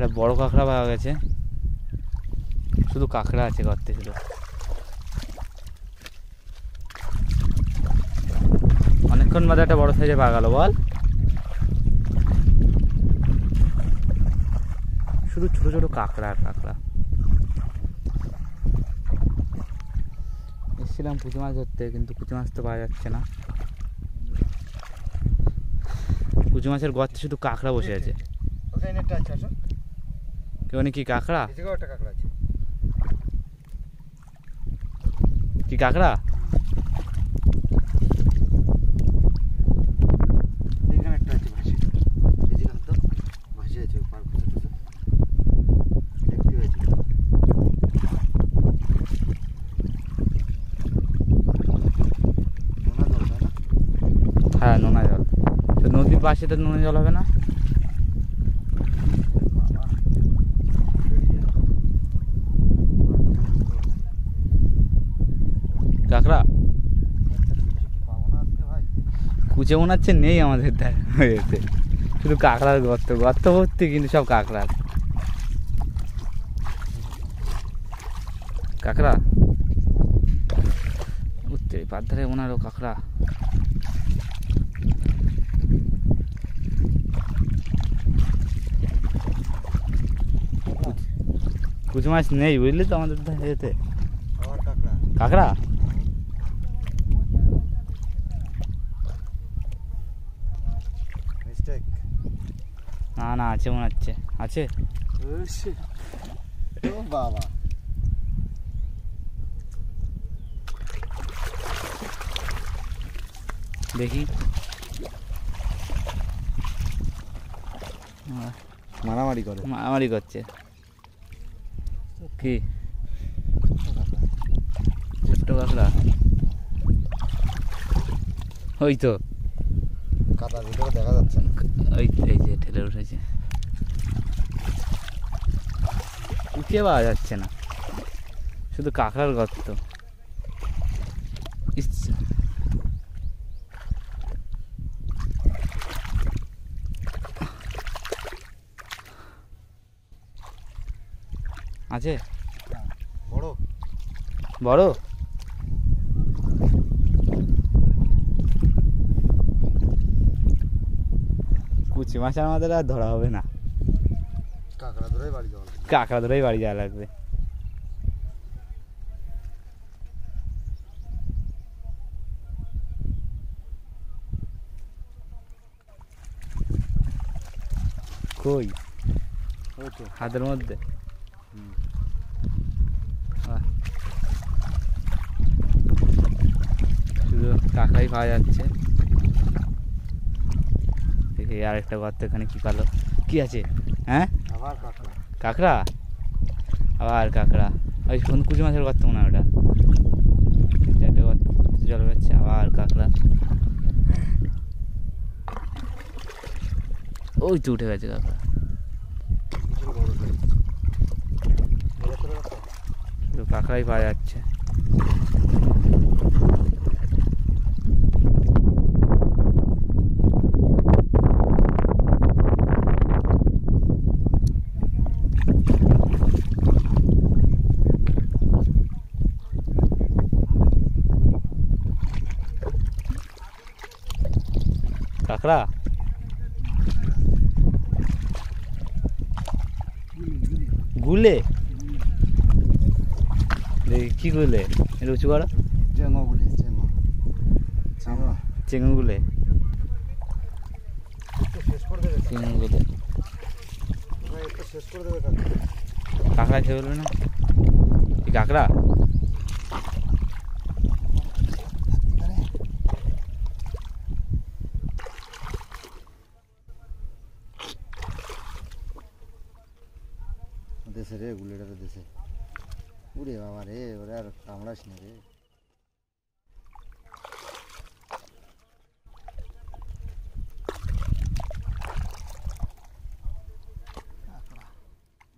একটা বড় কাঁকড়া পাওয়া গেছে। শুধু কাঁকড়া আছে গর্তে শুধু। অনেকক্ষণ বাদে একটা বড় সাইজে পাওয়া গেল, বল। শুধু ছোট ছোট কাঁকড়া আর কাঁকড়া। এসেছিলাম পুঁটি মাছ ধরতে, কিন্তু পুঁটি মাছ তো পাওয়া যাচ্ছে না। পুঁটি মাছের গর্তে শুধু কাঁকড়া বসে আছে। কেউ কি কাঁকড়া? এদিকেও একটা কাঁকড়া আছে। কি কাঁকড়া? হ্যাঁ নোনা জল। তো নদীর পাশে তো নোনা জল হবে না? কাঁকড়া? পাবো না আজকে ভাই কুচে মনে হচ্ছে নেই আমাদের ধারে। এতে শুধু কাঁকড়ার গর্ত। গর্ত ভর্তি কিন্তু সব কাঁকড়ার। কাঁকড়া? উঠতে পার ধারে ওনারও কাঁকড়া। কুচি মাছ নেই বুঝলি তো আমাদের ধারে এতে। কাঁকড়া কাঁকড়া মিস্টেক না না আছে মনে হচ্ছে। আছে? ও বাবা। দেখি। মারামারি করে। মারামারি করছে। কি? ছোট্ট কাঁকড়া। ওই তো। কাদার ভিতরে দেখা যাচ্ছে না। ওই এই যে ঠেলে উঠেছে। উঠিয়ে পাওয়া যাচ্ছে না। শুধু কাঁকড়ার গর্ত। ইস, আছে? বড়। বড়? কুচি মাছ আমাদের আর ধরা হবে না। কাঁকড়া ধরে বাড়ি যাওয়া লাগবে। কাঁকড়া ধরেই বাড়ি যাওয়া লাগবে। কই? হাতের মধ্যে। শুধু কাঁকড়াই পাওয়া যাচ্ছে। দেখি আর একটা গর্ত এখানে কি পালো কি আছে? হ্যাঁ? কাঁকড়া। আবার কাঁকড়া। ওই কোন কুচি মাছের গর্ত মনে হয় ওটা। চারটে গর্ত জল বেরোচ্ছে আবার কাঁকড়া। ওই তো উঠে গেছে কাঁকড়া। কাঁকড়াই পাওয়া যাচ্ছে। কাঁকড়া? গুলে? কি গুলে? এটা উঁচু করো? চেঙ্গো গুলি চেঙ্গো। গুলে। কাঁকড়া। খেয়ে বলবে না? কাঁকড়া? উরে বাবা রে ওরে আর কামড়াস না রে।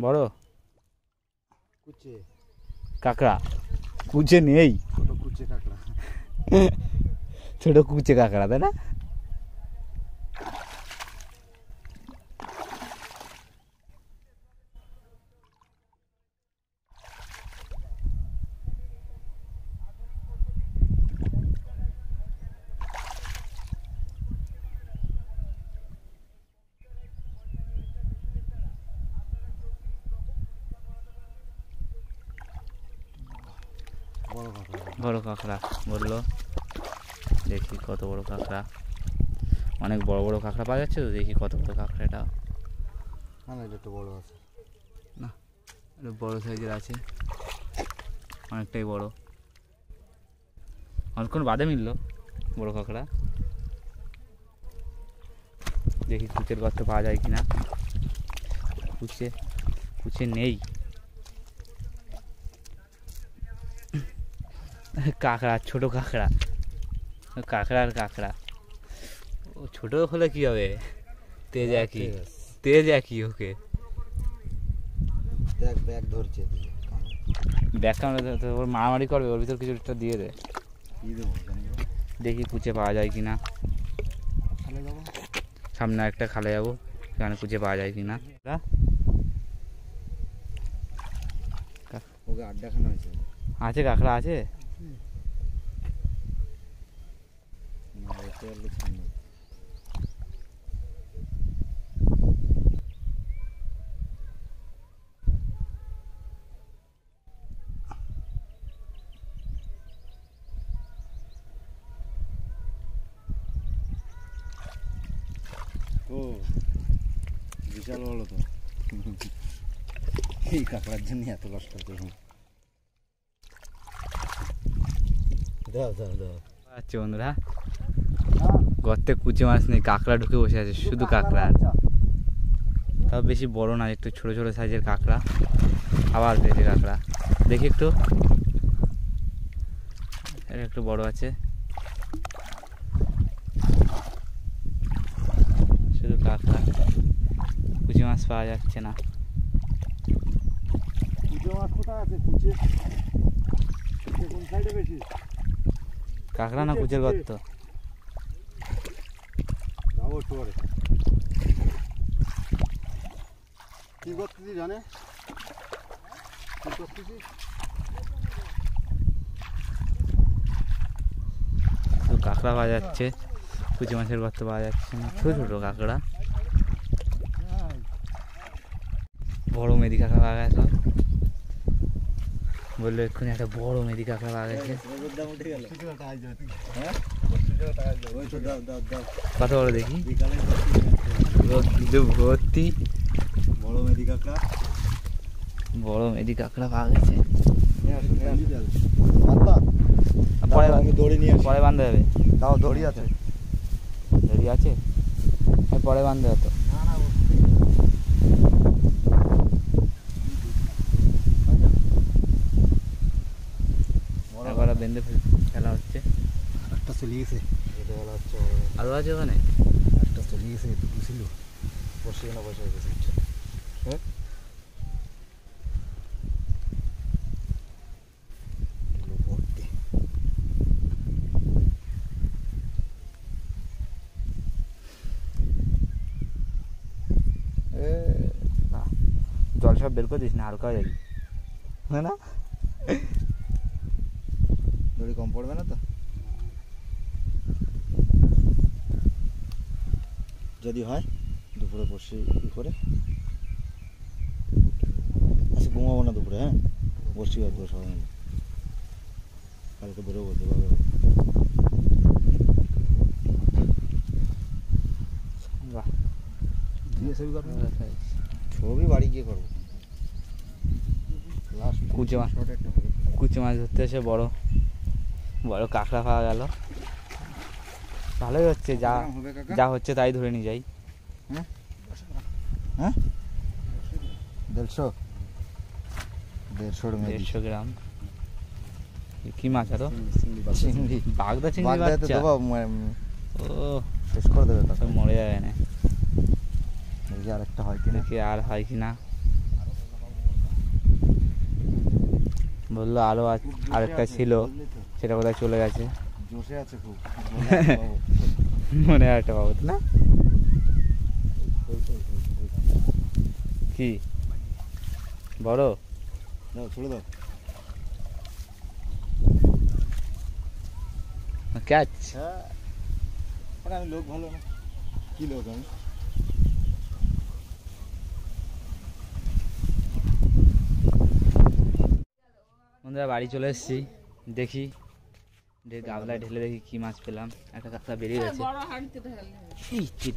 বড়। কুচে। কাঁকড়া। কুচে নেই। ছোট কুচে কাঁকড়া। ছোট কুচে কাঁকড়া তাই না? বড় কাঁকড়া বলল দেখি কত বড় কাঁকড়া। অনেক বড় বড় কাঁকড়া পাওয়া যাচ্ছে তো দেখি কত বড় কাঁকড়া এটা। না না এটা একটু বড় আছে। এটা বড় সাইজের আছে। অনেকটাই বড়। অনেকক্ষণ বাদে মিললো বড় কাঁকড়া। দেখি কুচের গর্ত পাওয়া যায় কিনা। কুচে কুচে নেই। কাঁকড়া ছোট কাঁকড়া। কাঁকড়া আর কাঁকড়া। ও ছোট হলে কি হবে? তেজ একই। তেজ। একই ওকে। দেখ ব্যাগ ধরছে ব্যাগ কামড়ে তো ওর মারামারি করবে ওর ভিতর কিছু একটা দিয়ে দে। দেবো দেখি কুচে পাওয়া যায় কি না। সামনে একটা খালে যাব সেখানে কুচে পাওয়া যায় কি না। আছে কাঁকড়া আছে? না এতে হলে সামনে ও বিশাল বলো তো এই কাঁকড়ার জন্য এত কষ্ট করুন দাও দাও দাও। আচ্ছা বন্ধুরা। গর্তে কুচে মাছ নেই কাঁকড়া ঢুকে বসে আছে শুধু কাঁকড়া। তাও বেশি বড় না একটু ছোট ছোট সাইজের কাঁকড়া। আবার পেয়েছে কাঁকড়া। দেখি একটু। এটা একটু বড় আছে। শুধু কাঁকড়া। কুচি মাছ পাওয়া যাচ্ছে না। কুচে মাছ কোথায় আছে? কুচে? কুচে কোন সাইডে বেশি কাঁকড়া না কুচের গর্ত কি জানে? কি করতেছি কাঁকড়া পাওয়া যাচ্ছে কুচি মাছের গর্ত পাওয়া যাচ্ছে না ছোটো ছোটো কাঁকড়া। বড় মেদি কাঁকড়া পাওয়া গেছে। বলল এক্ষুনি একটা বড় মেদি কাঁকড়া পাওয়া গেছে। হ্যাঁ তো কত বড় দেখি ভর্তি। বড় মেদি কাঁকড়া বড় মেদি কাঁকড়া পাওয়া গেছে। পরে দড়ি নিয়ে পরে বাঁধতে হবে। দাও দড়ি আছে। রেডি আছে? পরে বাঁধতে হতো না না একবার বেঁধে ফেল- ফেলা হচ্ছে একটা চলে গেছে এটা বলা হচ্ছে আরও আছে ওখানে একটা চলে গেছে দুটো ছিল বসে না বসে গেছে হ্যাঁ। জল সব বের করে দিস, না হালকা হয়ে যাবি। হ্যাঁ না। দড়ি কম পড়বে না তো? যদি হয় দুপুরে বসে ই করে। আচ্ছা ঘুমাবো না দুপুরে হ্যাঁ? বসি বাদ সবাই মিলে। কালকে বেরোবো যেভাবে হোক। বাহ। ছবি বাড়ি গিয়ে করব। লাস্ট কুচে মাছ। একটা মাছ ধরতে এসে বড় বড় কাঁকড়া পাওয়া গেল। ভালোই হচ্ছে যা যা হচ্ছে তাই ধরে নিয়ে যাই। হ্যাঁ? দেড়শো। দেড়শোর মেয়ে দেড়শো গ্রাম। কি মাছ আরও? চিংড়ি বাগদা। চিংড়ি বাচ্চা। ও শেষ করে দেবে তখন মরে যাবে না দেখি আরেকটা হয় কিনা। দেখি আর হয় কি না বলল আরও আরেকটা ছিল সেটা কোথায় চলে গেছে? জোশে আছে খুব। মনে একটা পাবো না? কি? বড়? ছুড়ে দাও। ক্যাচ। হ্যাঁ। আমি লোক ভালো না। কি লোক আমি? বন্ধুরা বাড়ি চলে এসেছি। দেখি গাবলায় ঢেলে দেখি কি মাছ পেলাম। একটা কাঁকড়া বেরিয়ে গেছে। বড় হাঁড়িতে ঢাললে এই চিট।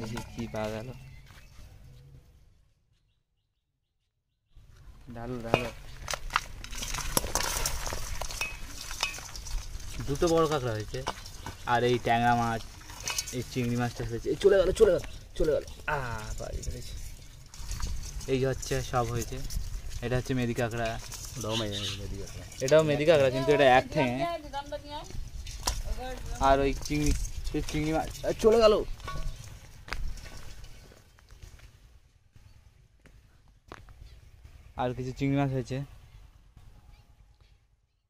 দেখি কি পাওয়া গেল। ডালো ডালো দুটো বড় কাঁকড়া হয়েছে। আর এই ট্যাংরা মাছ এই চিংড়ি মাছটা হয়েছে। এই চলে গেল চলে গেল চলে গেল। আ বাড়ি এই হচ্ছে সব হয়েছে। এটা হচ্ছে মেদি কাঁকড়া এটাও মেদি কাঁকড়া কিন্তু এটা এক। ওদের আর ওই চিংড়ি চিংড়ি মাছ চলে গেল। আর কিছু চিংড়ি মাছ হয়েছে।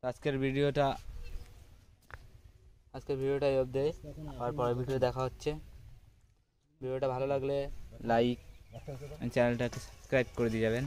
আজকের ভিডিওটা আজকের ভিডিওটা এই অবধি। আর পরের ভিডিও দেখা হচ্ছে। ভিডিওটা ভালো লাগলে লাইক চ্যানেলটাকে সাবস্ক্রাইব করে দিয়ে যাবেন।